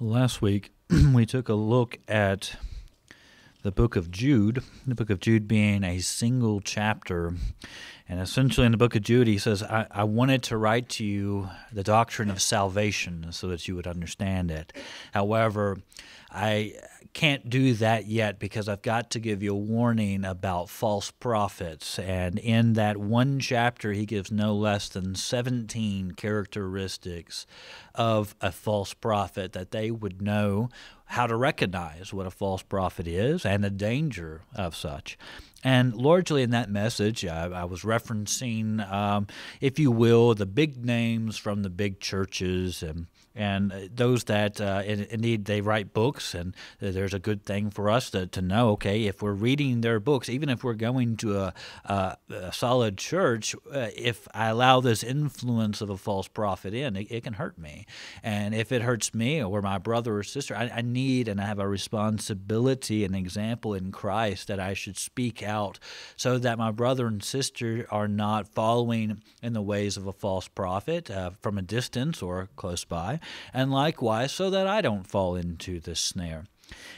Last week, we took a look at the book of Jude, the book of Jude being a single chapter. And essentially, in the book of Jude, he says, I, I wanted to write to you the doctrine of salvation so that you would understand it. However, I can't do that yet because I've got to give you a warning about false prophets. And in that one chapter, he gives no less than 17 characteristics of a false prophet that they would know how to recognize what a false prophet is and the danger of such. And largely in that message, I, I was referencing, um, if you will, the big names from the big churches and and those that uh, indeed they write books and there's a good thing for us to, to know okay if we're reading their books even if we're going to a, a, a solid church uh, if i allow this influence of a false prophet in it, it, can hurt me. And if it hurts me or my brother or sister I, I need and i have a responsibility an example in christ that i should speak out so that my brother and sister are not following in the ways of a false prophet uh, from a distance or close by and likewise so that I don't fall into this snare.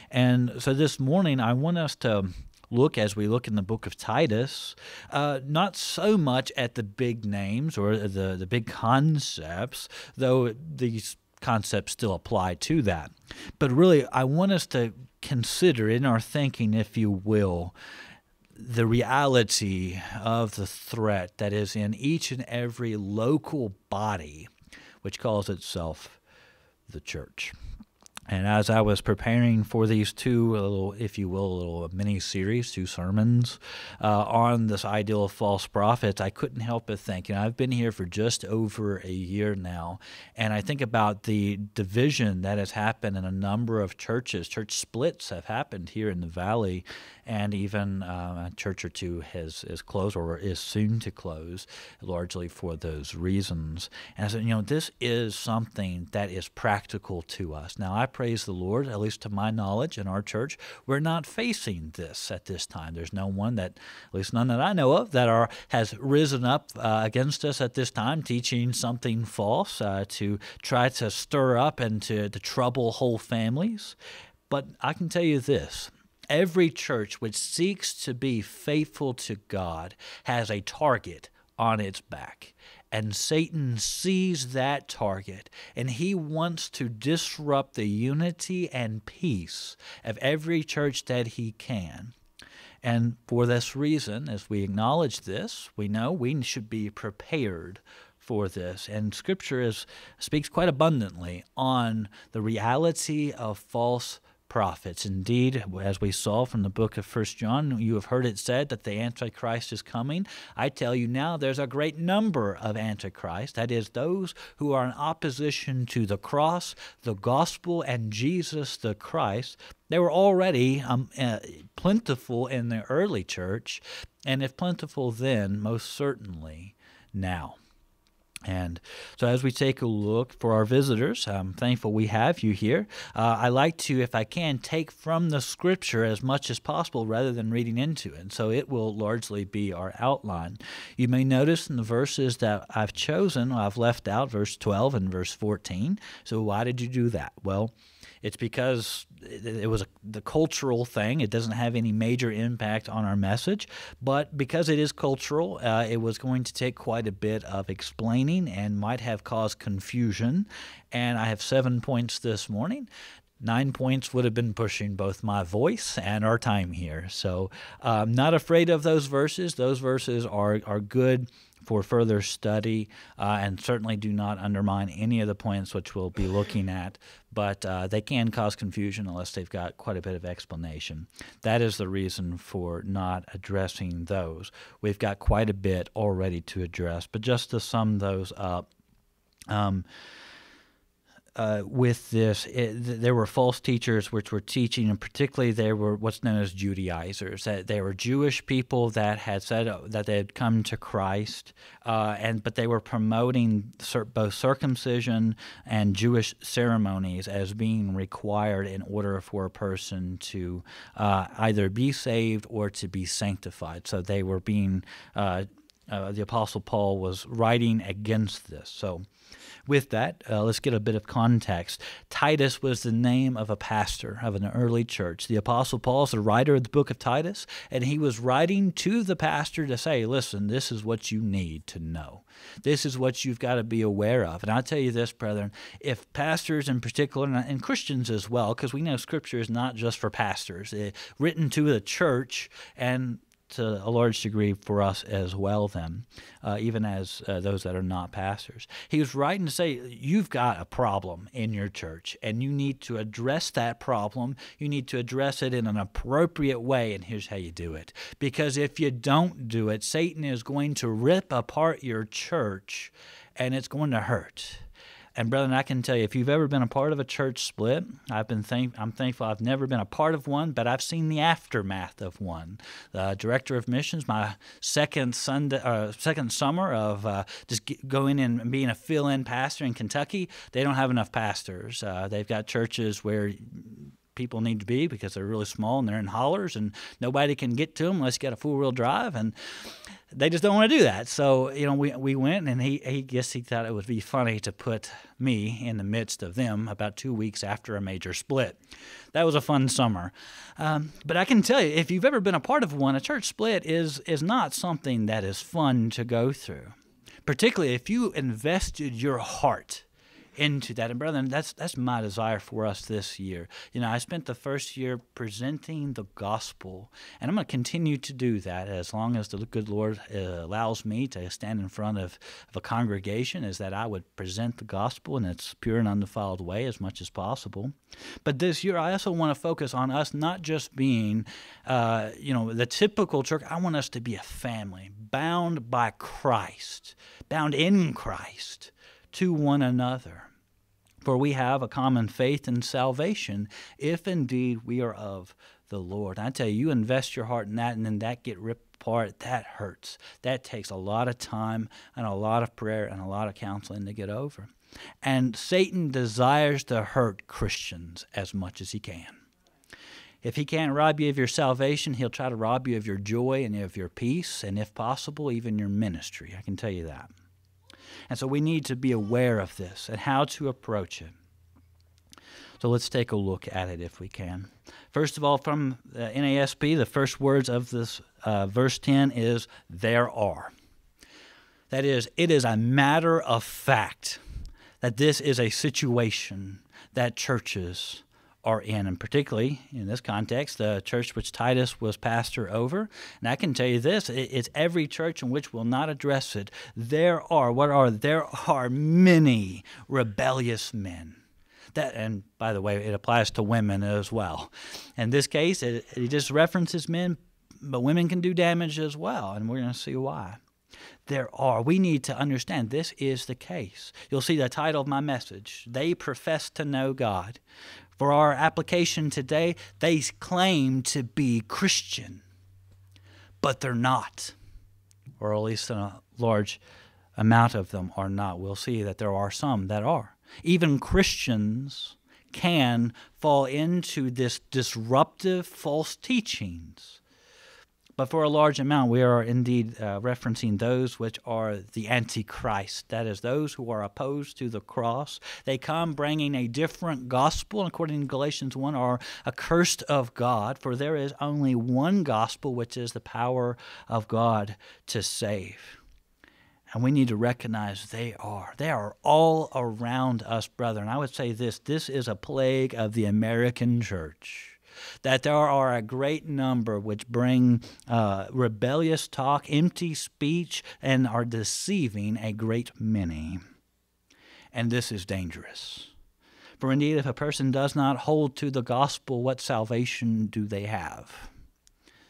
And so this morning, I want us to look as we look in the book of Titus, uh, not so much at the big names or the, the big concepts, though these concepts still apply to that. But really, I want us to consider in our thinking, if you will, the reality of the threat that is in each and every local body which calls itself the church. And as I was preparing for these two, little, if you will, little mini series, two sermons uh, on this ideal of false prophets, I couldn't help but think. You know, I've been here for just over a year now, and I think about the division that has happened in a number of churches. Church splits have happened here in the valley, and even uh, a church or two has is closed or is soon to close, largely for those reasons. And so, you know, this is something that is practical to us. Now, I praise the Lord, at least to my knowledge, in our church, we're not facing this at this time. There's no one that, at least none that I know of, that are has risen up uh, against us at this time, teaching something false uh, to try to stir up and to, to trouble whole families. But I can tell you this Every church which seeks to be faithful to God has a target on its back. And Satan sees that target, and he wants to disrupt the unity and peace of every church that he can. And for this reason, as we acknowledge this, we know we should be prepared for this. And Scripture is, speaks quite abundantly on the reality of false prophets. Indeed, as we saw from the book of First John, you have heard it said that the Antichrist is coming. I tell you now, there's a great number of Antichrists, that is, those who are in opposition to the cross, the gospel, and Jesus the Christ. They were already um, uh, plentiful in the early church, and if plentiful then, most certainly now. And so, as we take a look for our visitors, I'm thankful we have you here. Uh, I like to, if I can, take from the scripture as much as possible rather than reading into it. And so, it will largely be our outline. You may notice in the verses that I've chosen, I've left out verse 12 and verse 14. So, why did you do that? Well, it's because it was a, the cultural thing. It doesn't have any major impact on our message, but because it is cultural, uh, it was going to take quite a bit of explaining and might have caused confusion. And I have seven points this morning nine points would have been pushing both my voice and our time here. So I'm um, not afraid of those verses. Those verses are, are good for further study uh, and certainly do not undermine any of the points which we'll be looking at, but uh, they can cause confusion unless they've got quite a bit of explanation. That is the reason for not addressing those. We've got quite a bit already to address, but just to sum those up. Um, uh, with this, it, there were false teachers which were teaching, and particularly there were what's known as Judaizers. That they were Jewish people that had said uh, that they had come to Christ, uh, and but they were promoting both circumcision and Jewish ceremonies as being required in order for a person to uh, either be saved or to be sanctified. So they were being uh, uh, the Apostle Paul was writing against this. So, with that, uh, let's get a bit of context. Titus was the name of a pastor of an early church. The Apostle Paul is the writer of the book of Titus, and he was writing to the pastor to say, listen, this is what you need to know. This is what you've got to be aware of. And I'll tell you this, brethren, if pastors in particular, and Christians as well, because we know Scripture is not just for pastors, it, written to the church and to a large degree for us as well, then, uh, even as uh, those that are not pastors. He was writing to say, You've got a problem in your church, and you need to address that problem. You need to address it in an appropriate way, and here's how you do it. Because if you don't do it, Satan is going to rip apart your church, and it's going to hurt. And brethren, I can tell you, if you've ever been a part of a church split, I've been thank- I'm thankful I've never been a part of one, but I've seen the aftermath of one. The director of missions, my second Sunday, uh, second summer of uh, just get, going in and being a fill-in pastor in Kentucky, they don't have enough pastors. Uh, they've got churches where people need to be because they're really small and they're in hollers and nobody can get to them unless you got a four wheel drive and they just don't want to do that. So you know, we we went, and he he guess he thought it would be funny to put me in the midst of them about two weeks after a major split. That was a fun summer. Um, but I can tell you, if you've ever been a part of one, a church split is is not something that is fun to go through, particularly if you invested your heart into that. And brethren, that's that's my desire for us this year. You know, I spent the first year presenting the gospel, and I'm going to continue to do that as long as the good Lord uh, allows me to stand in front of, of a congregation. Is that I would present the gospel in its pure and undefiled way as much as possible. But this year, I also want to focus on us not just being, uh, you know, the typical church. I want us to be a family bound by Christ, bound in Christ to one another. For we have a common faith and salvation, if indeed we are of the Lord. I tell you, you invest your heart in that, and then that get ripped apart. That hurts. That takes a lot of time and a lot of prayer and a lot of counseling to get over. And Satan desires to hurt Christians as much as he can. If he can't rob you of your salvation, he'll try to rob you of your joy and of your peace, and if possible, even your ministry. I can tell you that. And so we need to be aware of this and how to approach it. So let's take a look at it if we can. First of all, from the NASB, the first words of this uh, verse 10 is there are. That is, it is a matter of fact that this is a situation that churches are in, and particularly in this context, the church which Titus was pastor over. And I can tell you this it's every church in which will not address it. There are, what are, there are many rebellious men. That, and by the way, it applies to women as well. In this case, it, it just references men, but women can do damage as well, and we're going to see why there are. We need to understand this is the case. You'll see the title of my message. They profess to know God. For our application today, they claim to be Christian, but they're not, or at least a large amount of them are not. We'll see that there are some that are. Even Christians can fall into this disruptive false teachings but for a large amount, we are indeed uh, referencing those which are the Antichrist. That is, those who are opposed to the cross. They come bringing a different gospel, and according to Galatians 1, are accursed of God, for there is only one gospel, which is the power of God to save. And we need to recognize they are. They are all around us, brethren. I would say this this is a plague of the American church that there are a great number which bring uh, rebellious talk, empty speech, and are deceiving a great many. And this is dangerous. For indeed, if a person does not hold to the gospel, what salvation do they have?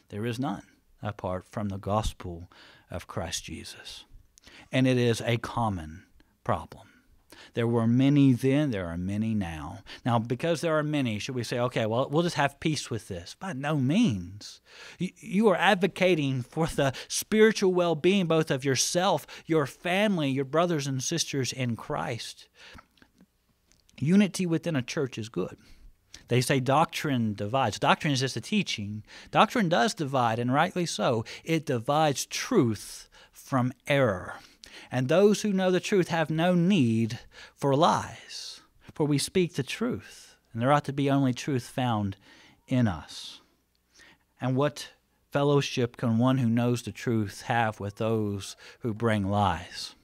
There is none apart from the gospel of Christ Jesus. And it is a common problem. There were many then, there are many now. Now, because there are many, should we say, okay, well, we'll just have peace with this? By no means. You, are advocating for the spiritual well being both of yourself, your family, your brothers and sisters in Christ. Unity within a church is good. They say doctrine divides. Doctrine is just a teaching. Doctrine does divide, and rightly so. It divides truth from error. And those who know the truth have no need for lies, for we speak the truth, and there ought to be only truth found in us. And what fellowship can one who knows the truth have with those who bring lies?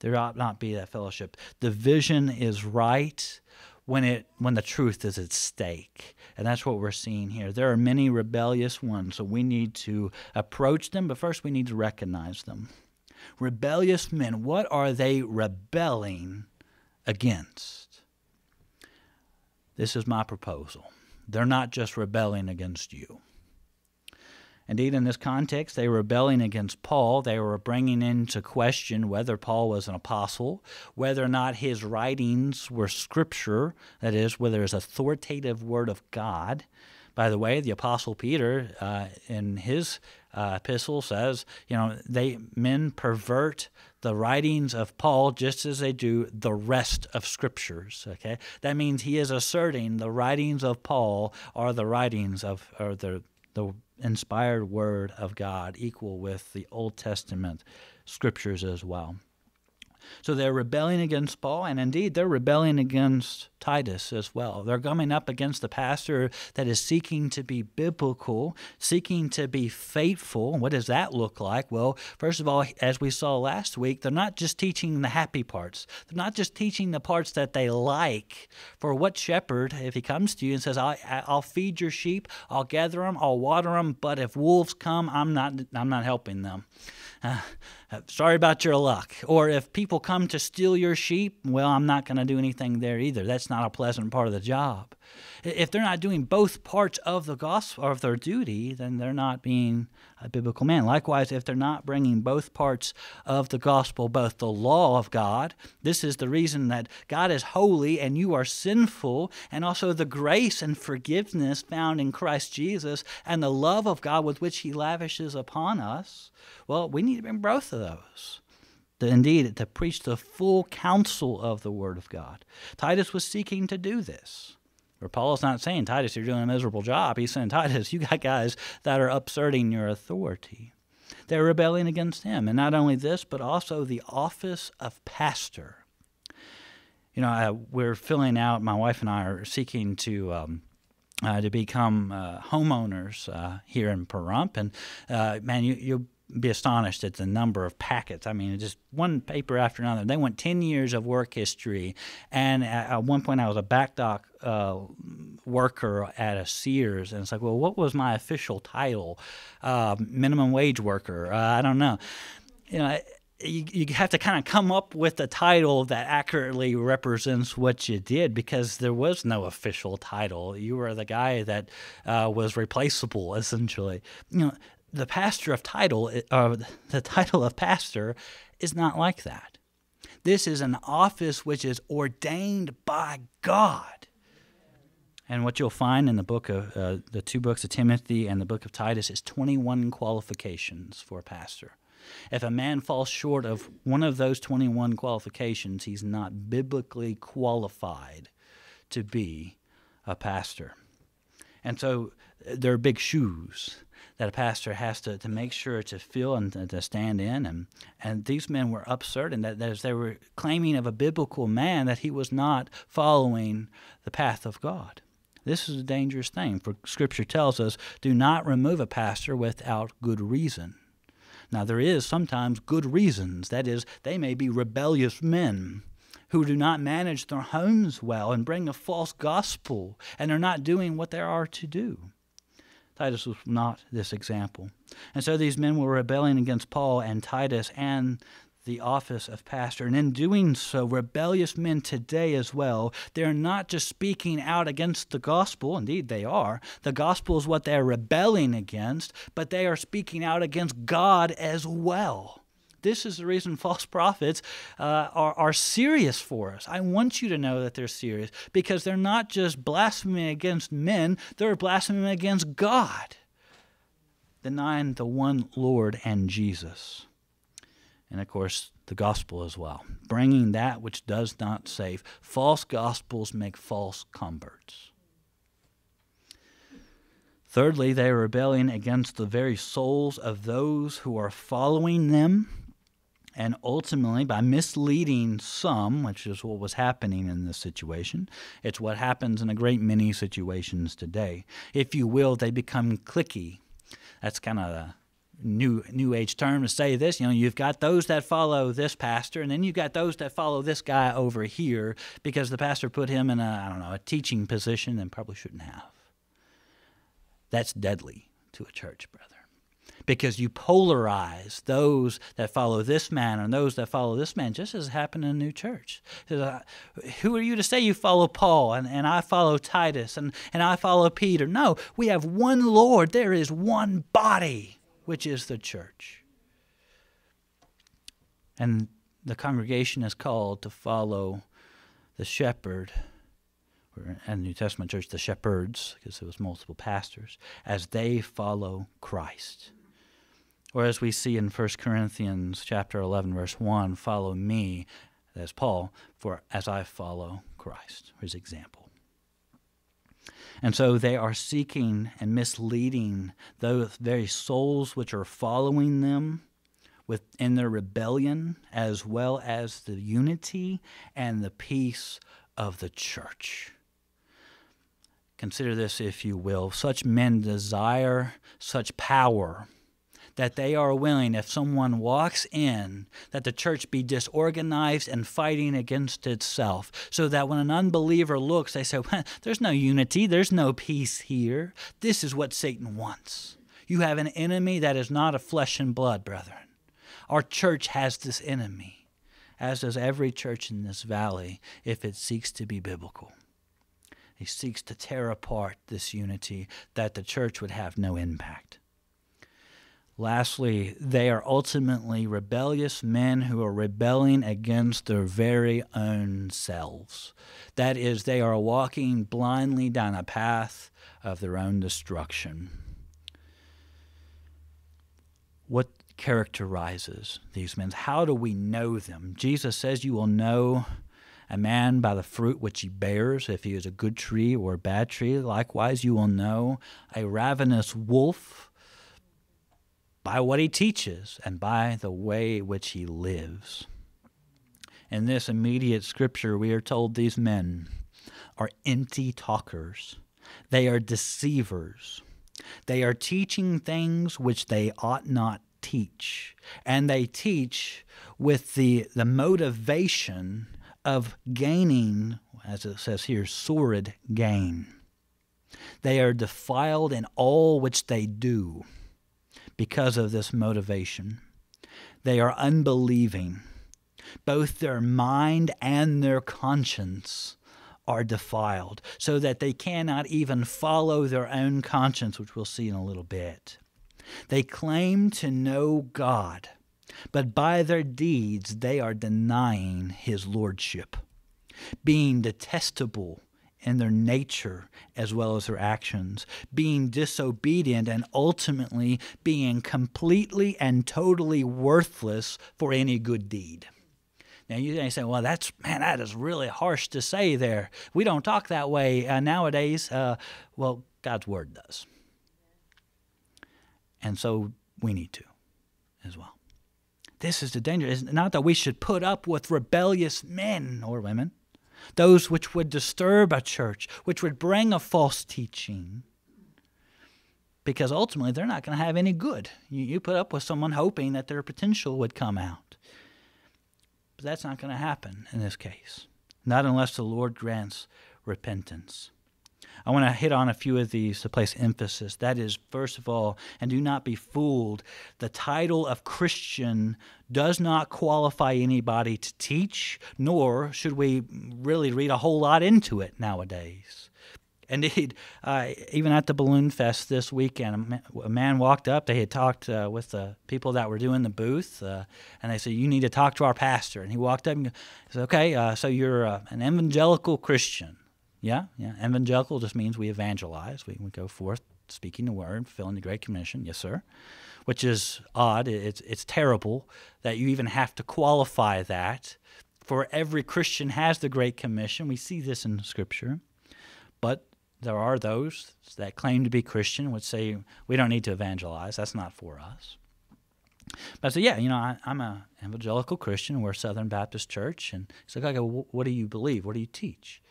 There ought not be that fellowship. The vision is right when it when the truth is at stake. And that's what we're seeing here. There are many rebellious ones, so we need to approach them, but first we need to recognize them. Rebellious men, what are they rebelling against? This is my proposal. They're not just rebelling against you. Indeed, in this context, they were rebelling against Paul. They were bringing into question whether Paul was an apostle, whether or not his writings were scripture, that is, whether it's authoritative word of God. By the way, the apostle Peter, uh, in his uh, epistle, says, you know, they men pervert the writings of Paul just as they do the rest of scriptures. Okay, that means he is asserting the writings of Paul are the writings of or the the inspired word of God, equal with the Old Testament scriptures as well. So they're rebelling against Paul, and indeed they're rebelling against Titus as well. They're coming up against the pastor that is seeking to be biblical, seeking to be faithful. What does that look like? Well, first of all, as we saw last week, they're not just teaching the happy parts, they're not just teaching the parts that they like. For what shepherd, if he comes to you and says, I'll feed your sheep, I'll gather them, I'll water them, but if wolves come, I'm not, I'm not helping them. Uh, Uh, sorry about your luck. Or if people come to steal your sheep, well, I'm not going to do anything there either. That's not a pleasant part of the job. If they're not doing both parts of the gospel of their duty, then they're not being a biblical man. Likewise, if they're not bringing both parts of the gospel, both the law of God, this is the reason that God is holy and you are sinful, and also the grace and forgiveness found in Christ Jesus and the love of God with which He lavishes upon us. Well, we need to bring both of those indeed to preach the full counsel of the Word of God. Titus was seeking to do this. Where Paul is not saying, Titus, you're doing a miserable job. He's saying, Titus, you got guys that are upserting your authority. They're rebelling against him. And not only this, but also the office of pastor. You know, uh, we're filling out, my wife and I are seeking to. Um, uh, to become uh, homeowners uh, here in Pahrump, and uh, man, you, you be astonished at the number of packets. I mean, just one paper after another. They went 10 years of work history. And at, one point, I was a back dock uh, worker at a Sears. And it's like, well, what was my official title? Uh, minimum wage worker. Uh, I don't know. You know, you, you have to kind of come up with a title that accurately represents what you did because there was no official title. You were the guy that uh, was replaceable, essentially. You know, the pastor of title, uh, the title of pastor, is not like that. This is an office which is ordained by God. And what you'll find in the book of uh, the two books of Timothy and the book of Titus is 21 qualifications for a pastor. If a man falls short of one of those 21 qualifications, he's not biblically qualified to be a pastor. And so uh, there are big shoes that a pastor has to, to make sure to fill and to, to stand in. And, and these men were absurd in that, that as they were claiming of a biblical man that he was not following the path of God. This is a dangerous thing, for Scripture tells us do not remove a pastor without good reason. Now, there is sometimes good reasons. That is, they may be rebellious men who do not manage their homes well and bring a false gospel, and are not doing what they are to do. Titus was not this example. And so these men were rebelling against Paul and Titus and the office of pastor. And in doing so, rebellious men today as well, they're not just speaking out against the gospel, indeed they are. The gospel is what they're rebelling against, but they are speaking out against God as well. This is the reason false prophets uh, are, are serious for us. I want you to know that they're serious because they're not just blaspheming against men, they're blaspheming against God, denying the one Lord and Jesus. And of course, the gospel as well, bringing that which does not save. False gospels make false converts. Thirdly, they are rebelling against the very souls of those who are following them and ultimately by misleading some, which is what was happening in this situation. It's what happens in a great many situations today. If you will, they become clicky. That's kind of a new new age term to say this. You know, you've got those that follow this pastor, and then you've got those that follow this guy over here because the pastor put him in a I don't know a teaching position and probably shouldn't have. That's deadly to a church, brother. Because you polarize those that follow this man and those that follow this man, just as happened in the new church. Uh, who are you to say you follow Paul and, and I follow Titus and, and I follow Peter? No, we have one Lord. There is one body, which is the church. And the congregation is called to follow the shepherd and the New Testament church, the shepherds, because there was multiple pastors, as they follow Christ. Or as we see in 1 Corinthians chapter 11, verse 1, follow me, as Paul, for as I follow Christ, his example. And so they are seeking and misleading those very souls which are following them within their rebellion, as well as the unity and the peace of the church. Consider this, if you will. Such men desire such power that they are willing, if someone walks in, that the church be disorganized and fighting against itself. So that when an unbeliever looks, they say, well, There's no unity, there's no peace here. This is what Satan wants. You have an enemy that is not of flesh and blood, brethren. Our church has this enemy, as does every church in this valley, if it seeks to be biblical. He seeks to tear apart this unity that the church would have no impact. Lastly, they are ultimately rebellious men who are rebelling against their very own selves. That is, they are walking blindly down a path of their own destruction. What characterizes these men? How do we know them? Jesus says, You will know a man by the fruit which he bears, if he is a good tree or a bad tree. Likewise, you will know a ravenous wolf by what he teaches and by the way which he lives. In this immediate scripture, we are told these men are empty talkers, they are deceivers. They are teaching things which they ought not teach. And they teach with the, the motivation of gaining, as it says here, sordid gain. They are defiled in all which they do because of this motivation. They are unbelieving. Both their mind and their conscience are defiled, so that they cannot even follow their own conscience, which we'll see in a little bit. They claim to know God, but by their deeds they are denying his lordship, being detestable in their nature as well as their actions, being disobedient and ultimately being completely and totally worthless for any good deed. Now you may say, "Well, that's man, that is really harsh to say." There, we don't talk that way uh, nowadays. Uh, well, God's word does, and so we need to, as well. This is the danger. It's not that we should put up with rebellious men or women, those which would disturb a church, which would bring a false teaching, because ultimately they're not going to have any good. You, you put up with someone hoping that their potential would come out. But that's not going to happen in this case, not unless the Lord grants repentance. I want to hit on a few of these to place emphasis. That is, first of all, and do not be fooled, the title of Christian does not qualify anybody to teach, nor should we really read a whole lot into it nowadays. Indeed, uh, even at the Balloon Fest this weekend, a man, walked up. They had talked uh, with the people that were doing the booth, uh, and they said, "You need to talk to our pastor." And he walked up and he said, "Okay, uh, so you're uh, an evangelical Christian." Yeah, yeah. Evangelical just means we evangelize. We, we go forth speaking the word, fulfilling the Great Commission. Yes, sir. Which is odd. It's, it's terrible that you even have to qualify that. For every Christian has the Great Commission. We see this in Scripture. But there are those that claim to be Christian, would say we don't need to evangelize. That's not for us. But I said, yeah, you know, I, am a evangelical Christian. We're a Southern Baptist church. And he's like, okay, what do you believe? What do you teach?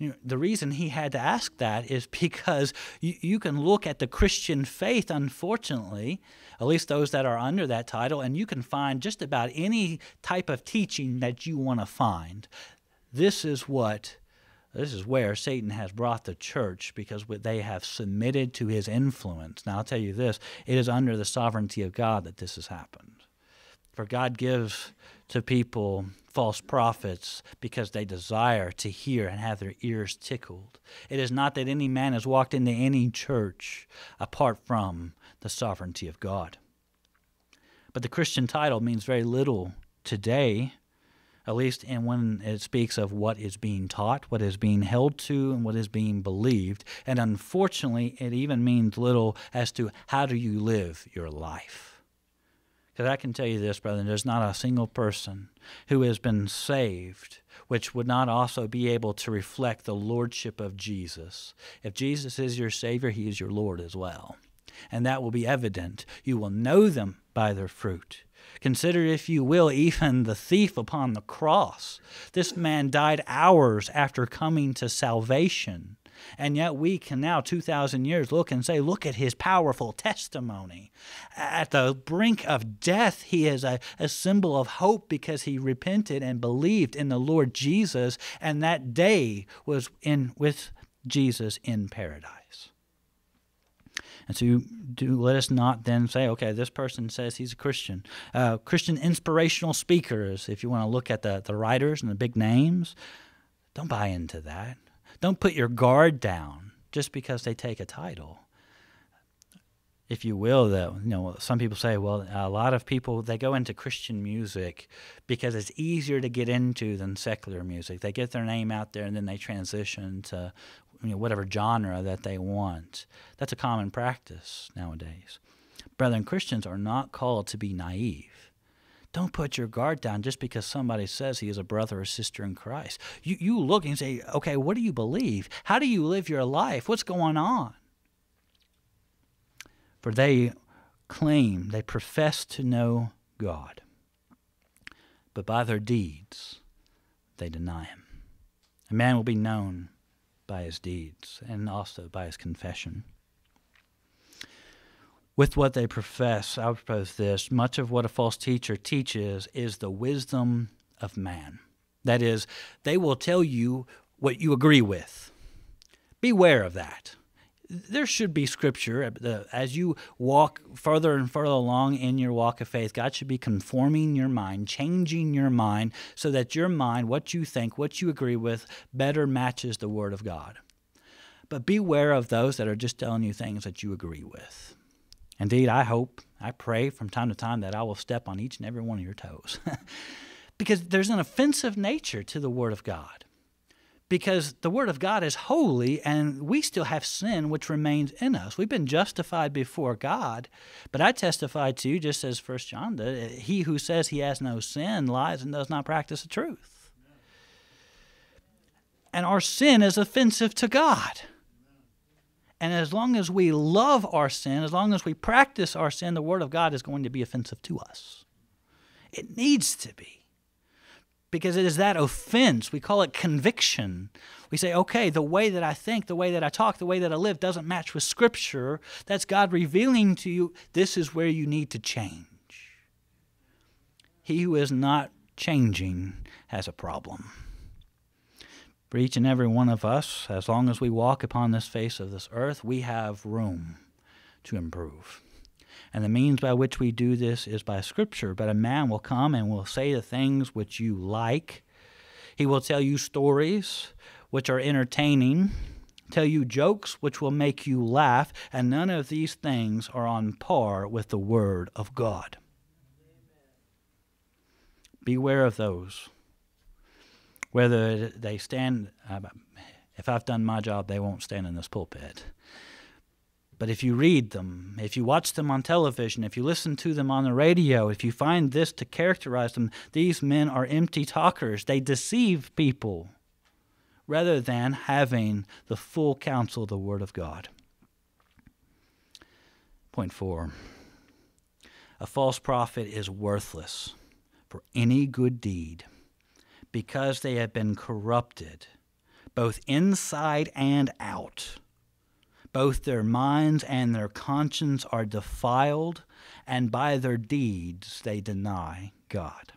You know, the reason he had to ask that is because you, you can look at the Christian faith, unfortunately, at least those that are under that title, and you can find just about any type of teaching that you want to find. This is what this is where Satan has brought the church because they have submitted to his influence. Now, I'll tell you this it is under the sovereignty of God that this has happened. For God gives to people false prophets because they desire to hear and have their ears tickled. It is not that any man has walked into any church apart from the sovereignty of God. But the Christian title means very little today at least in when it speaks of what is being taught, what is being held to, and what is being believed. And unfortunately, it even means little as to how do you live your life. Because I can tell you this, brother, there's not a single person who has been saved which would not also be able to reflect the lordship of Jesus. If Jesus is your Savior, He is your Lord as well. And that will be evident. You will know them by their fruit. Consider, if you will, even the thief upon the cross. This man died hours after coming to salvation. And yet we can now, 2,000 years, look and say, look at his powerful testimony. At the brink of death, he is a, a symbol of hope because he repented and believed in the Lord Jesus, and that day was in with Jesus in paradise. And so, do let us not then say, okay, this person says he's a Christian. Uh, Christian inspirational speakers, if you want to look at the, the writers and the big names, don't buy into that. Don't put your guard down just because they take a title. If you will, though, you know, some people say, well, a lot of people they go into Christian music because it's easier to get into than secular music. They get their name out there and then they transition to you know, whatever genre that they want. That's a common practice nowadays. Brethren, Christians are not called to be naive. Don't put your guard down just because somebody says he is a brother or sister in Christ. You, you look and say, okay, what do you believe? How do you live your life? What's going on? For they claim, they profess to know God, but by their deeds they deny him. A man will be known by his deeds and also by his confession. With what they profess, I would propose this much of what a false teacher teaches is the wisdom of man. That is, they will tell you what you agree with. Beware of that there should be scripture uh, as you walk further and further along in your walk of faith. God should be conforming your mind, changing your mind so that your mind, what you think, what you agree with, better matches the Word of God. But beware of those that are just telling you things that you agree with. Indeed, I hope, I pray from time to time that I will step on each and every one of your toes. because there's an offensive nature to the Word of God because the Word of God is holy and we still have sin which remains in us. We've been justified before God, but I testify to you, just as First John did, he who says he has no sin lies and does not practice the truth. And our sin is offensive to God. And as long as we love our sin, as long as we practice our sin, the Word of God is going to be offensive to us. It needs to be because it is that offense. We call it conviction. We say, okay, the way that I think, the way that I talk, the way that I live doesn't match with Scripture. That's God revealing to you this is where you need to change. He who is not changing has a problem. For each and every one of us, as long as we walk upon this face of this earth, we have room to improve. And the means by which we do this is by Scripture. But a man will come and will say the things which you like. He will tell you stories which are entertaining, tell you jokes which will make you laugh, and none of these things are on par with the Word of God. Beware of those. Whether they stand, uh, if I've done my job, they won't stand in this pulpit. But if you read them, if you watch them on television, if you listen to them on the radio, if you find this to characterize them, these men are empty talkers. They deceive people rather than having the full counsel of the Word of God. Point four A false prophet is worthless for any good deed because they have been corrupted, both inside and out. Both their minds and their conscience are defiled, and by their deeds they deny God.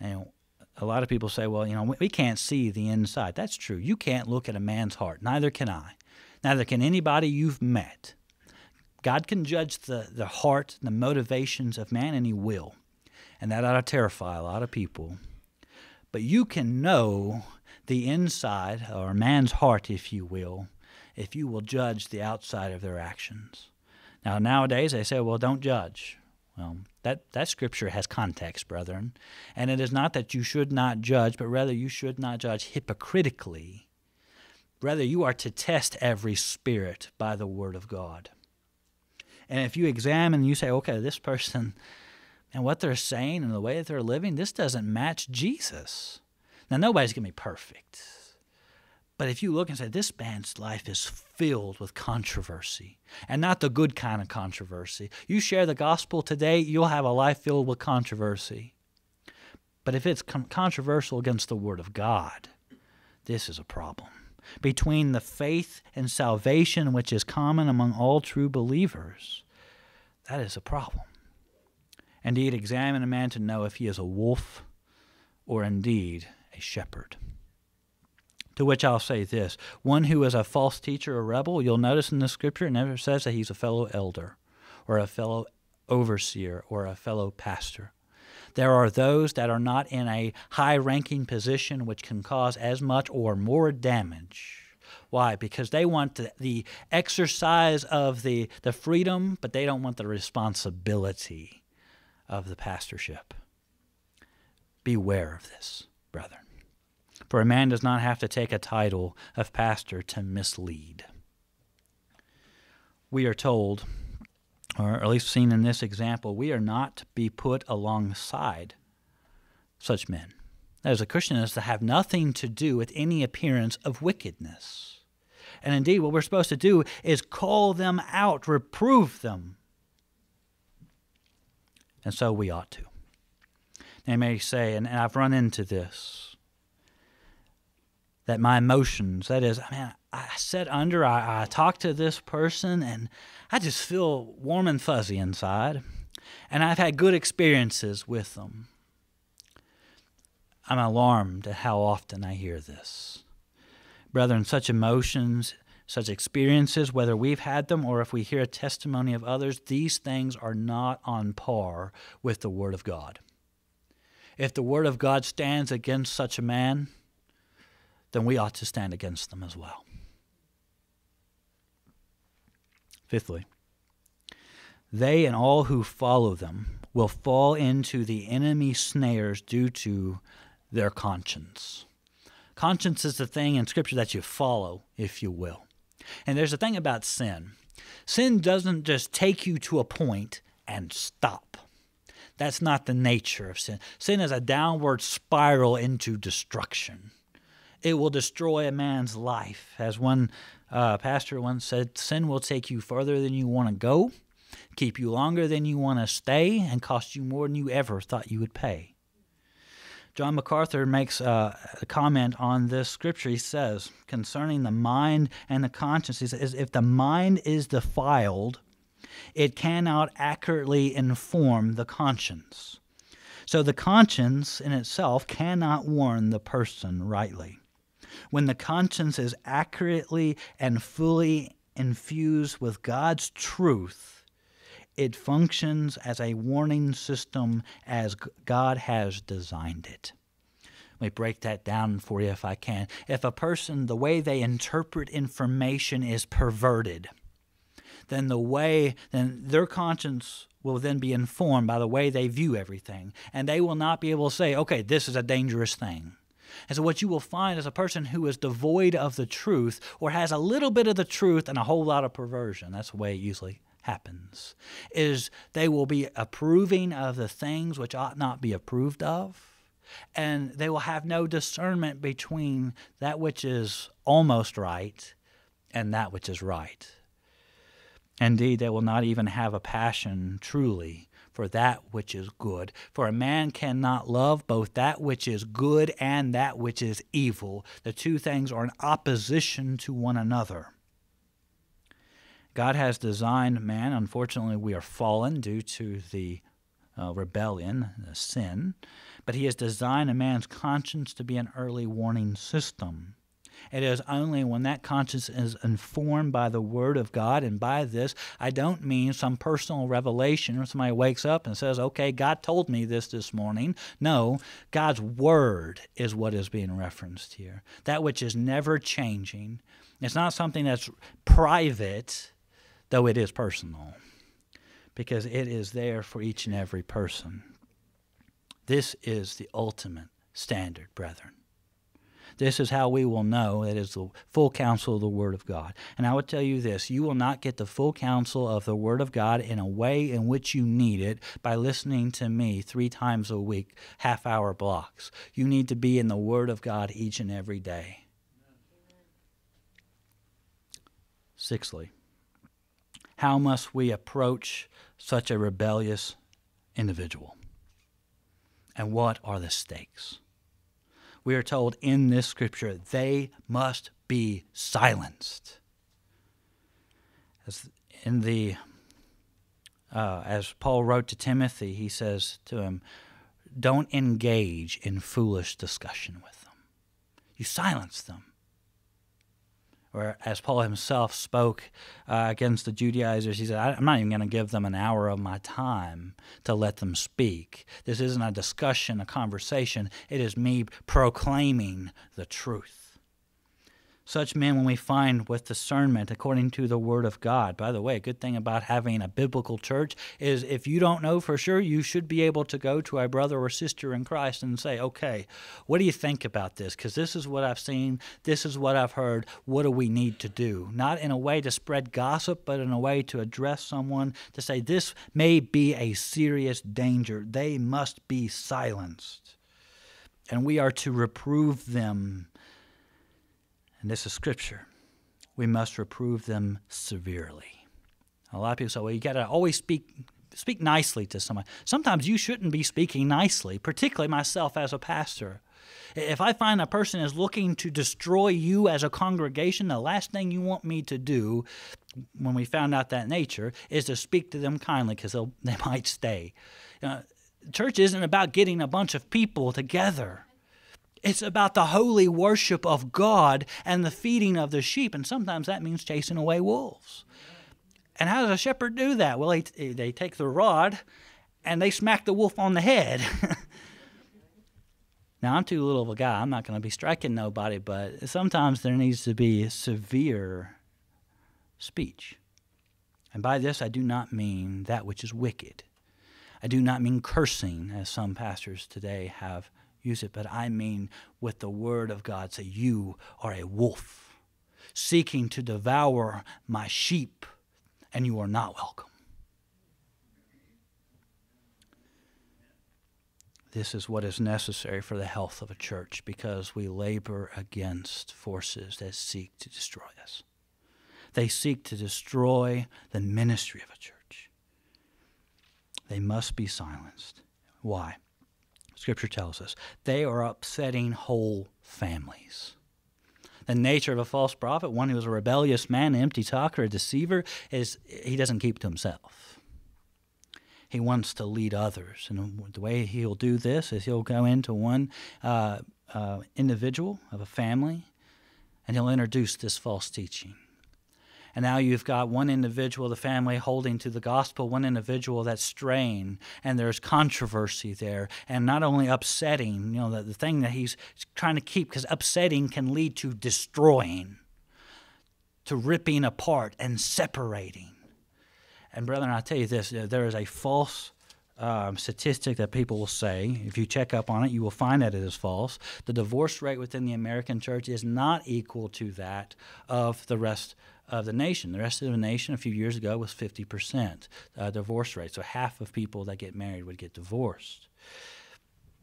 Now, a lot of people say, well, you know, we can't see the inside. That's true. You can't look at a man's heart. Neither can I. Neither can anybody you've met. God can judge the, the heart, the motivations of man, and He will. And that ought to terrify a lot of people. But you can know the inside, or man's heart, if you will, if you will judge the outside of their actions. Now, nowadays they say, well, don't judge. Well, that, that scripture has context, brethren. And it is not that you should not judge, but rather you should not judge hypocritically. Rather, you are to test every spirit by the word of God. And if you examine, you say, okay, this person and what they're saying and the way that they're living, this doesn't match Jesus. Now, nobody's going to be perfect. But if you look and say, this man's life is filled with controversy, and not the good kind of controversy. You share the gospel today, you'll have a life filled with controversy. But if it's controversial against the Word of God, this is a problem between the faith and salvation which is common among all true believers, that is a problem. Indeed, examine a man to know if he is a wolf or indeed a shepherd. To which I'll say this one who is a false teacher or rebel, you'll notice in the scripture, it never says that he's a fellow elder or a fellow overseer or a fellow pastor. There are those that are not in a high ranking position which can cause as much or more damage. Why? Because they want the, the exercise of the, the freedom, but they don't want the responsibility of the pastorship. Beware of this, brethren. For a man does not have to take a title of pastor to mislead. We are told or at least seen in this example, we are not to be put alongside such men. As a Christian is to have nothing to do with any appearance of wickedness. And indeed, what we're supposed to do is call them out, reprove them. And so we ought to. They may say, and I've run into this, that my emotions, that is, I mean, I sit under, I, I talk to this person, and I just feel warm and fuzzy inside. And I've had good experiences with them. I'm alarmed at how often I hear this. Brethren, such emotions, such experiences, whether we've had them or if we hear a testimony of others, these things are not on par with the Word of God. If the Word of God stands against such a man, then we ought to stand against them as well. Fifthly, they and all who follow them will fall into the enemy's snares due to their conscience. Conscience is the thing in Scripture that you follow, if you will. And there's a thing about sin sin doesn't just take you to a point and stop. That's not the nature of sin. Sin is a downward spiral into destruction. It will destroy a man's life. As one uh, pastor once said, sin will take you further than you want to go, keep you longer than you want to stay, and cost you more than you ever thought you would pay. John MacArthur makes uh, a comment on this scripture. He says, concerning the mind and the conscience, he says, if the mind is defiled, it cannot accurately inform the conscience. So the conscience in itself cannot warn the person rightly when the conscience is accurately and fully infused with God's truth, it functions as a warning system as God has designed it. Let me break that down for you if I can. If a person, the way they interpret information is perverted, then the way, then their conscience will then be informed by the way they view everything. And they will not be able to say, okay, this is a dangerous thing. And so, what you will find is a person who is devoid of the truth or has a little bit of the truth and a whole lot of perversion. That's the way it usually happens. Is they will be approving of the things which ought not be approved of, and they will have no discernment between that which is almost right and that which is right. Indeed, they will not even have a passion truly for that which is good. For a man cannot love both that which is good and that which is evil. The two things are in opposition to one another. God has designed man. Unfortunately, we are fallen due to the uh, rebellion, the sin. But He has designed a man's conscience to be an early warning system. It is only when that conscience is informed by the Word of God, and by this, I don't mean some personal revelation or somebody wakes up and says, okay, God told me this this morning. No, God's Word is what is being referenced here. That which is never changing. It's not something that's private, though it is personal, because it is there for each and every person. This is the ultimate standard, brethren. This is how we will know it is the full counsel of the Word of God. And I would tell you this you will not get the full counsel of the Word of God in a way in which you need it by listening to me three times a week, half hour blocks. You need to be in the Word of God each and every day. Sixthly, how must we approach such a rebellious individual? And what are the stakes? we are told in this scripture they must be silenced. As in the uh, as Paul wrote to Timothy, he says to him, "Don't engage in foolish discussion with them. You silence them." Or as Paul himself spoke uh, against the Judaizers, he said, I'm not even going to give them an hour of my time to let them speak. This isn't a discussion, a conversation. It is me proclaiming the truth. Such men, when we find with discernment according to the Word of God. By the way, a good thing about having a biblical church is if you don't know for sure, you should be able to go to a brother or sister in Christ and say, okay, what do you think about this? Because this is what I've seen, this is what I've heard. What do we need to do? Not in a way to spread gossip, but in a way to address someone to say, this may be a serious danger. They must be silenced. And we are to reprove them and this is scripture, we must reprove them severely. A lot of people say, well, you got to always speak speak nicely to someone. Sometimes you shouldn't be speaking nicely, particularly myself as a pastor. If I find a person is looking to destroy you as a congregation, the last thing you want me to do when we found out that nature is to speak to them kindly because they might stay. Uh, church isn't about getting a bunch of people together. It's about the holy worship of God and the feeding of the sheep. And sometimes that means chasing away wolves. And how does a shepherd do that? Well, they, they take the rod and they smack the wolf on the head. now, I'm too little of a guy. I'm not going to be striking nobody, but sometimes there needs to be severe speech. And by this, I do not mean that which is wicked. I do not mean cursing, as some pastors today have use it, but I mean with the word of God say, You are a wolf seeking to devour my sheep, and you are not welcome. This is what is necessary for the health of a church because we labor against forces that seek to destroy us. They seek to destroy the ministry of a church. They must be silenced. Why? Scripture tells us. They are upsetting whole families. The nature of a false prophet, one who is a rebellious man, an empty talker, a deceiver, is he doesn't keep to himself. He wants to lead others. And the way he'll do this is he'll go into one uh, uh, individual of a family and he'll introduce this false teaching. And now you've got one individual, the family, holding to the gospel, one individual that's straying, and there's controversy there. And not only upsetting, you know, the, the thing that he's trying to keep, because upsetting can lead to destroying, to ripping apart and separating. And, brethren, I tell you this there is a false um, statistic that people will say, if you check up on it, you will find that it is false. The divorce rate within the American church is not equal to that of the rest of the nation. The rest of the nation a few years ago was 50% uh, divorce rate. So half of people that get married would get divorced.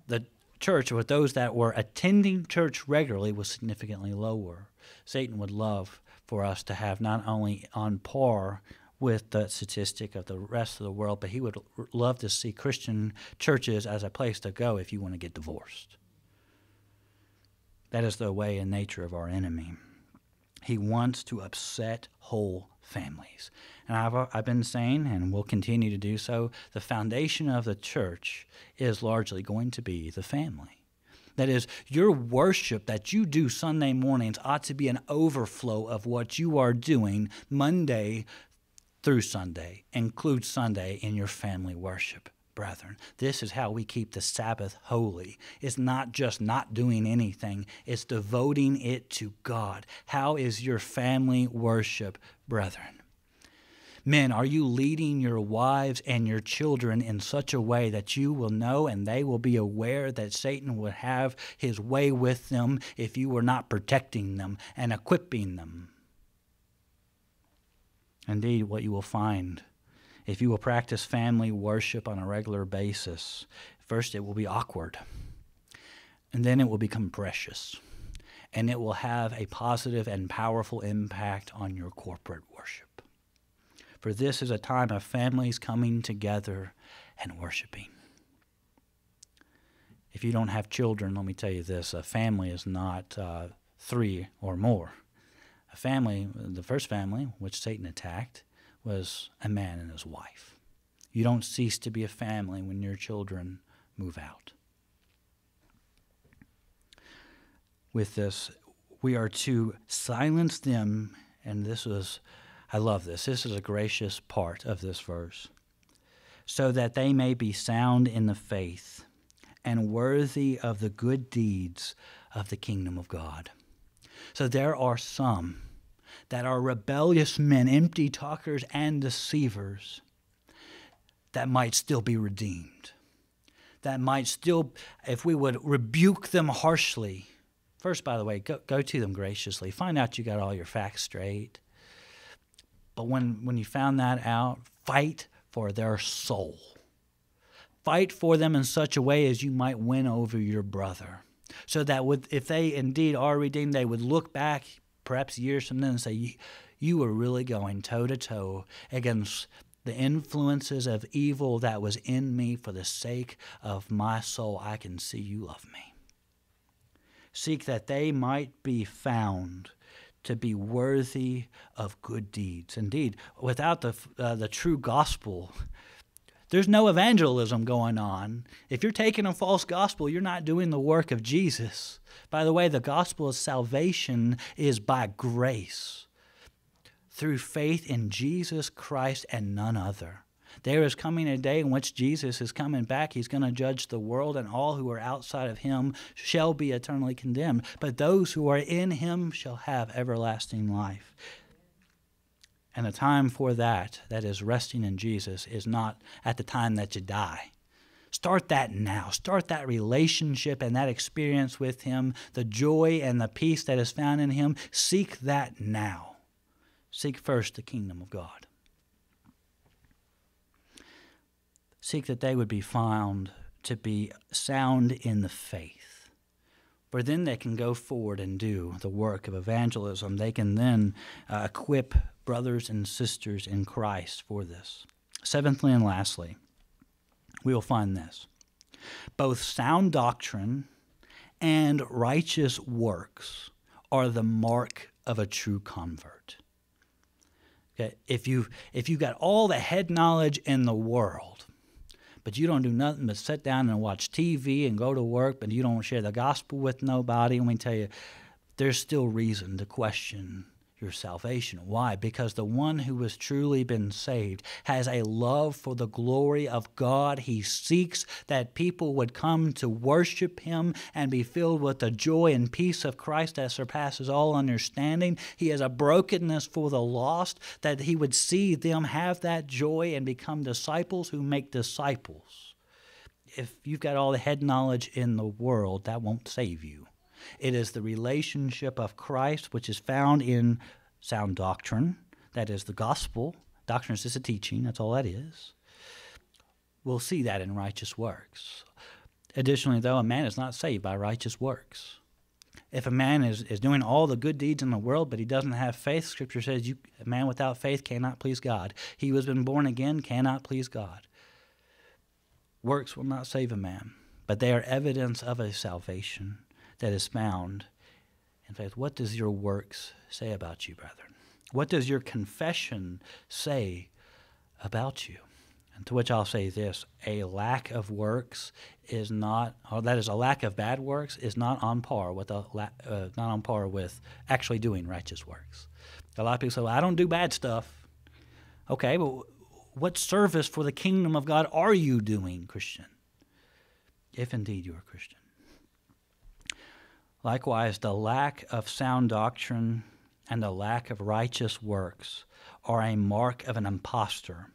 The church, with those that were attending church regularly, was significantly lower. Satan would love for us to have not only on par with the statistic of the rest of the world, but he would love to see Christian churches as a place to go if you want to get divorced. That is the way and nature of our enemy. He wants to upset whole families. And I've, uh, I've been saying, and will continue to do so, the foundation of the church is largely going to be the family. That is, your worship that you do Sunday mornings ought to be an overflow of what you are doing Monday through Sunday. Include Sunday in your family worship brethren. This is how we keep the Sabbath holy. It's not just not doing anything, it's devoting it to God. How is your family worship, brethren? Men, are you leading your wives and your children in such a way that you will know and they will be aware that Satan would have his way with them if you were not protecting them and equipping them? Indeed, what you will find if you will practice family worship on a regular basis, first it will be awkward, and then it will become precious, and it will have a positive and powerful impact on your corporate worship. For this is a time of families coming together and worshiping. If you don't have children, let me tell you this a family is not uh, three or more. A family, the first family, which Satan attacked, was a man and his wife. You don't cease to be a family when your children move out. With this, we are to silence them, and this was, I love this. This is a gracious part of this verse. So that they may be sound in the faith and worthy of the good deeds of the kingdom of God. So there are some that are rebellious men, empty talkers, and deceivers that might still be redeemed. That might still, if we would rebuke them harshly. First, by the way, go, go to them graciously. Find out you got all your facts straight. But when, when you found that out, fight for their soul. Fight for them in such a way as you might win over your brother. So that with, if they indeed are redeemed, they would look back perhaps years from then and say, you were really going toe to toe against the influences of evil that was in me for the sake of my soul. I can see you love me. Seek that they might be found to be worthy of good deeds. Indeed, without the, uh, the true gospel, there's no evangelism going on. If you're taking a false gospel, you're not doing the work of Jesus. By the way, the gospel of salvation is by grace through faith in Jesus Christ and none other. There is coming a day in which Jesus is coming back. He's going to judge the world, and all who are outside of him shall be eternally condemned. But those who are in him shall have everlasting life. And the time for that, that is resting in Jesus, is not at the time that you die. Start that now. Start that relationship and that experience with Him, the joy and the peace that is found in Him. Seek that now. Seek first the kingdom of God. Seek that they would be found to be sound in the faith. For then they can go forward and do the work of evangelism. They can then uh, equip brothers and sisters in Christ for this. Seventhly and lastly, we will find this both sound doctrine and righteous works are the mark of a true convert. Okay, if you if you got all the head knowledge in the world, but you don't do nothing but sit down and watch TV and go to work, but you don't share the gospel with nobody, let me tell you, there's still reason to question your salvation. Why? Because the one who has truly been saved has a love for the glory of God. He seeks that people would come to worship him and be filled with the joy and peace of Christ that surpasses all understanding. He has a brokenness for the lost that he would see them have that joy and become disciples who make disciples. If you've got all the head knowledge in the world, that won't save you. It is the relationship of Christ, which is found in sound doctrine, that is the gospel. Doctrine is just a teaching, that's all that is. We'll see that in righteous works. Additionally, though, a man is not saved by righteous works. If a man is, is doing all the good deeds in the world, but he doesn't have faith, Scripture says you, a man without faith cannot please God. He who has been born again cannot please God. Works will not save a man, but they are evidence of a salvation that is found in faith. What does your works say about you, brethren? What does your confession say about you? And to which I'll say this a lack of works is not, or that is a lack of bad works, is not on par with a uh, not on par with actually doing righteous works. A lot of people say, well, I don't do bad stuff. Okay, but what service for the kingdom of God are you doing, Christian? If indeed you are a Christian. Likewise, the lack of sound doctrine and the lack of righteous works are a mark of an impostor.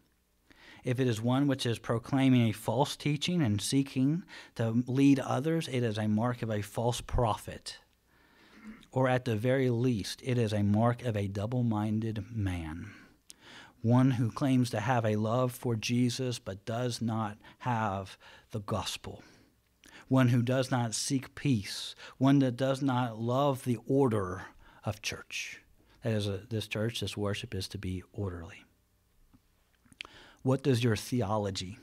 If it is one which is proclaiming a false teaching and seeking to lead others, it is a mark of a false prophet. Or at the very least, it is a mark of a double minded man one who claims to have a love for Jesus but does not have the gospel, one who does not seek peace, one that does not love the order of church. That is, a, this church, this worship is to be orderly. What does your theology?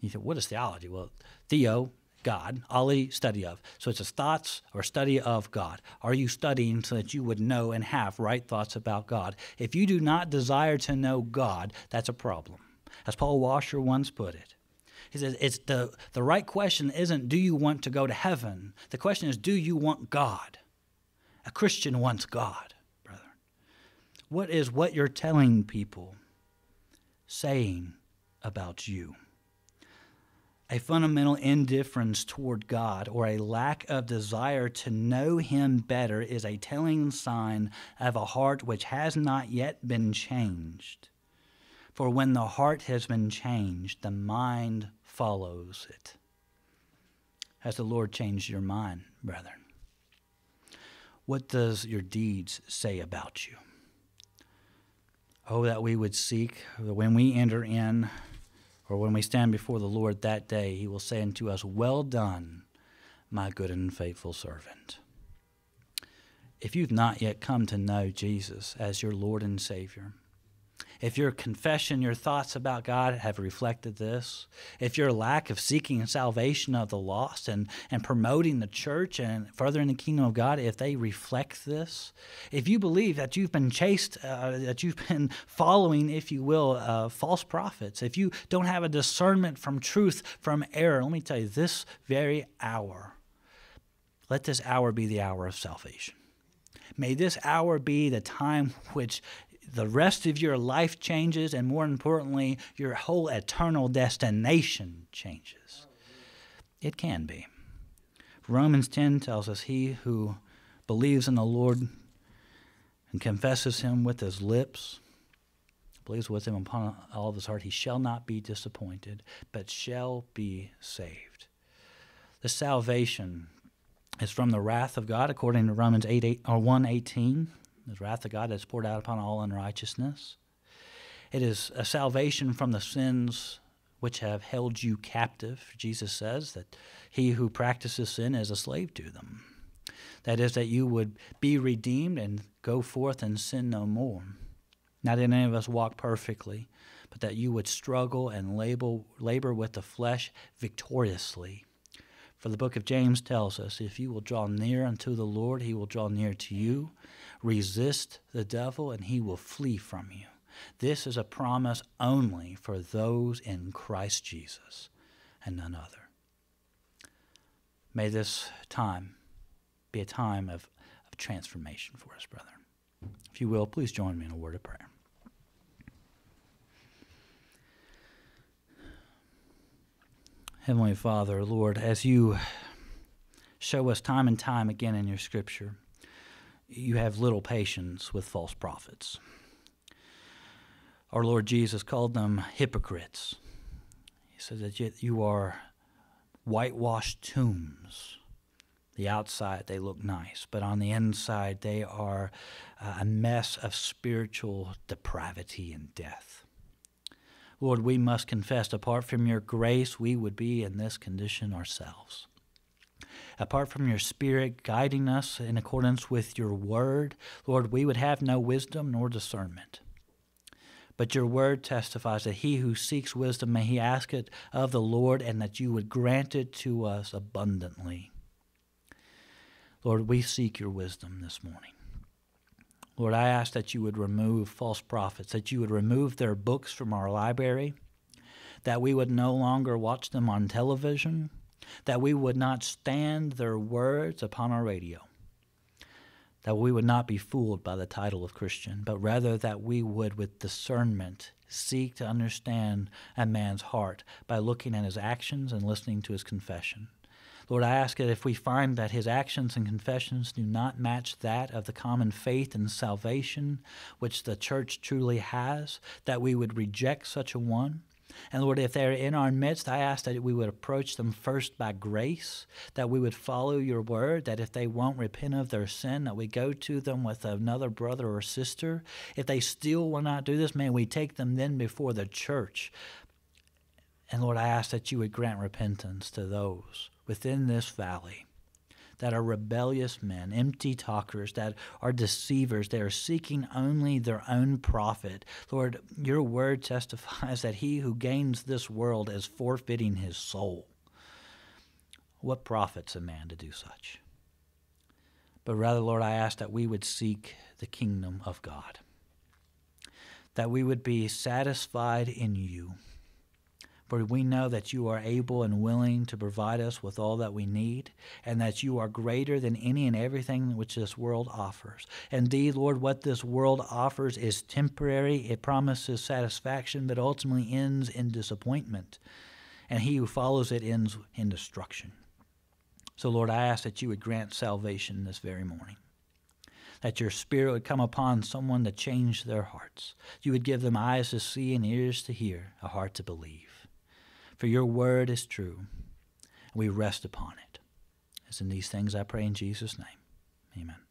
You say, what is theology? Well, theo God, Ali, study of. So it's a thoughts or study of God. Are you studying so that you would know and have right thoughts about God? If you do not desire to know God, that's a problem. As Paul Washer once put it, he says it's the, the right question isn't do you want to go to heaven? The question is do you want God? A Christian wants God, brother. What is what you're telling people saying about you? a fundamental indifference toward God or a lack of desire to know Him better is a telling sign of a heart which has not yet been changed. For when the heart has been changed, the mind follows it. Has the Lord changed your mind, brethren? What does your deeds say about you? Oh, that we would seek, that when we enter in, or when we stand before the Lord that day, he will say unto us, Well done, my good and faithful servant. If you've not yet come to know Jesus as your Lord and Savior, if your confession, your thoughts about God have reflected this, if your lack of seeking salvation of the lost and, and promoting the church and furthering the kingdom of God, if they reflect this, if you believe that you've been chased, uh, that you've been following, if you will, uh, false prophets, if you don't have a discernment from truth from error, let me tell you, this very hour, let this hour be the hour of salvation. May this hour be the time which the rest of your life changes, and more importantly, your whole eternal destination changes. It can be. Romans 10 tells us, He who believes in the Lord and confesses Him with his lips, believes with Him upon all of his heart, he shall not be disappointed, but shall be saved. The salvation is from the wrath of God, according to Romans 8, 8 or 1 18 the wrath of God that's poured out upon all unrighteousness. It is a salvation from the sins which have held you captive. Jesus says that he who practices sin is a slave to them. That is, that you would be redeemed and go forth and sin no more. Not that any of us walk perfectly, but that you would struggle and labor, labor with the flesh victoriously. For the book of James tells us if you will draw near unto the Lord, he will draw near to you. Resist the devil, and he will flee from you. This is a promise only for those in Christ Jesus and none other. May this time be a time of, of transformation for us, brother. If you will, please join me in a word of prayer. Heavenly Father, Lord, as you show us time and time again in your scripture, you have little patience with false prophets. Our Lord Jesus called them hypocrites. He said that you are whitewashed tombs. The outside, they look nice, but on the inside, they are uh, a mess of spiritual depravity and death. Lord, we must confess, apart from your grace, we would be in this condition ourselves. Apart from your Spirit guiding us in accordance with your word, Lord, we would have no wisdom nor discernment. But your word testifies that he who seeks wisdom, may he ask it of the Lord, and that you would grant it to us abundantly. Lord, we seek your wisdom this morning. Lord, I ask that you would remove false prophets, that you would remove their books from our library, that we would no longer watch them on television, that we would not stand their words upon our radio, that we would not be fooled by the title of Christian, but rather that we would, with discernment, seek to understand a man's heart by looking at his actions and listening to his confession. Lord, I ask that if we find that his actions and confessions do not match that of the common faith and salvation which the church truly has, that we would reject such a one. And Lord, if they're in our midst, I ask that we would approach them first by grace, that we would follow your word, that if they won't repent of their sin, that we go to them with another brother or sister. If they still will not do this, may we take them then before the church. And Lord, I ask that you would grant repentance to those within this valley that are rebellious men, empty talkers, that are deceivers. They are seeking only their own profit. Lord, your word testifies that he who gains this world is forfeiting his soul. What profits a man to do such? But rather, Lord, I ask that we would seek the kingdom of God, that we would be satisfied in you for we know that you are able and willing to provide us with all that we need, and that you are greater than any and everything which this world offers. Indeed, Lord, what this world offers is temporary. It promises satisfaction, but ultimately ends in disappointment. And he who follows it ends in destruction. So, Lord, I ask that you would grant salvation this very morning that your Spirit would come upon someone to change their hearts. You would give them eyes to see and ears to hear, a heart to believe for your word is true. And we rest upon it. As in these things I pray in Jesus' name. Amen.